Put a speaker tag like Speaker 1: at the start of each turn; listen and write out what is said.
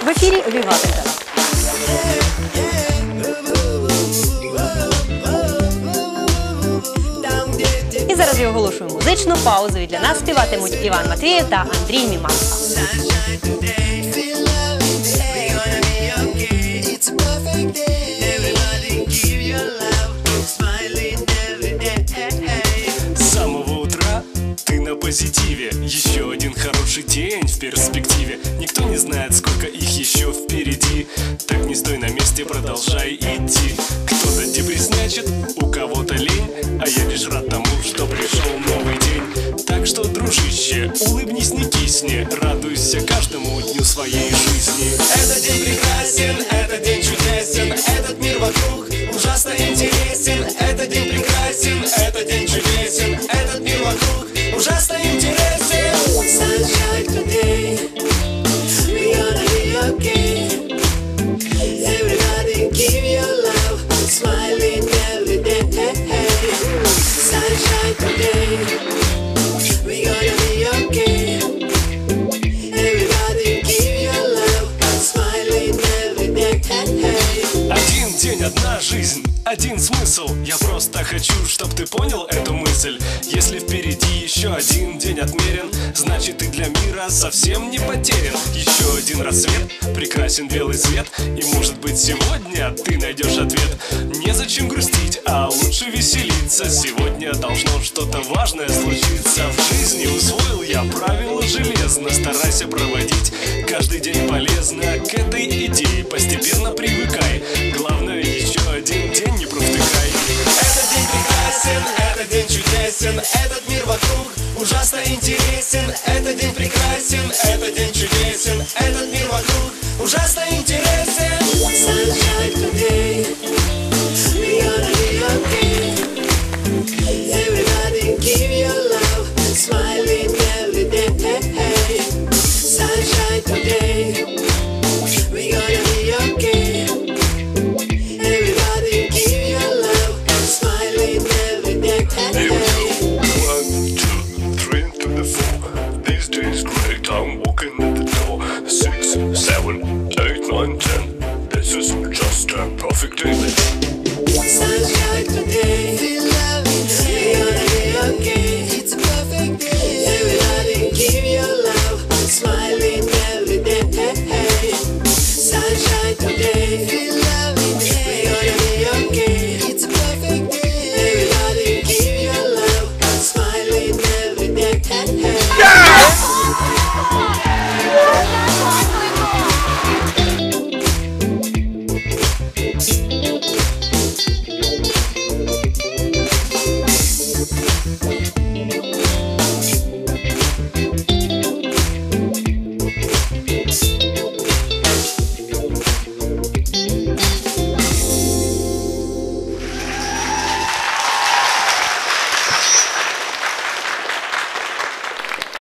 Speaker 1: В ефірі Віва. І зараз я оголошую музичну паузу. І для нас співатимуть Іван Матвієв та Андрій Міманка.
Speaker 2: Позитиве. Еще один хороший день в перспективе. Никто не знает, сколько их еще впереди. Так не стой на месте, продолжай идти. Кто-то депресснячет, у кого-то лень. А я лишь рад тому, что пришел новый день. Так что, дружище, улыбнись, не кисни. Радуйся каждому дню своей жизни. Этот день прекрасен, этот день чудесен. Этот мир вокруг жизнь, один смысл. Я просто хочу, чтоб ты понял эту мысль. Если впереди еще один день отмерен Значит ты для мира совсем не потерян. Еще один рассвет, прекрасен белый свет. И может быть сегодня ты найдешь ответ. Незачем грустить, а лучше веселиться. Сегодня должно что-то важное случиться. В жизни усвоил я правила железно. Старайся проводить каждый день полезно К этой идее. Постепенно привыкай. Главное чудесен Этот мир вокруг ужасно интересен. Этот день прекрасен, этот день чудесен. Этот мир вокруг ужасно интересен
Speaker 3: Sunshine.